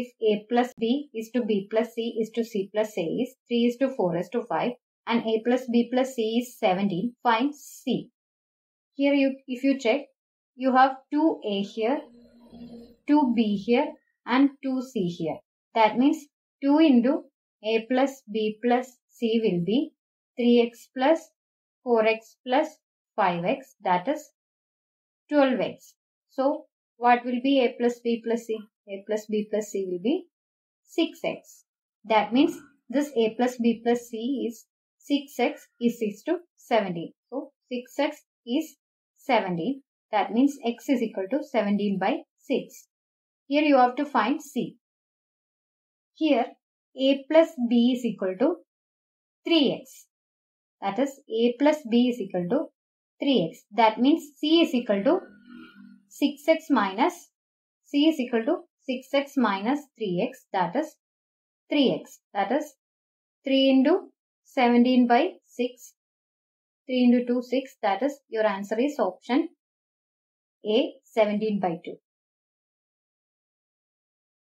if a plus b is to b plus c is to c plus a is 3 is to 4 is to 5 and a plus b plus c is 17, find c. Here you, if you check, you have 2a here, 2b here and 2c here. That means 2 into a plus b plus c will be 3x plus 4x plus 5x that is 12x. So what will be a plus b plus c? a plus b plus c will be 6x. That means this a plus b plus c is 6x is 6 to 17. So 6x is 17. That means x is equal to 17 by 6. Here you have to find c. Here a plus b is equal to 3x. That is a plus b is equal to 3x. That means c is equal to 6x minus c is equal to 6x minus 3x that is 3x that is 3 into 17 by 6 3 into 2 6 that is your answer is option A 17 by 2.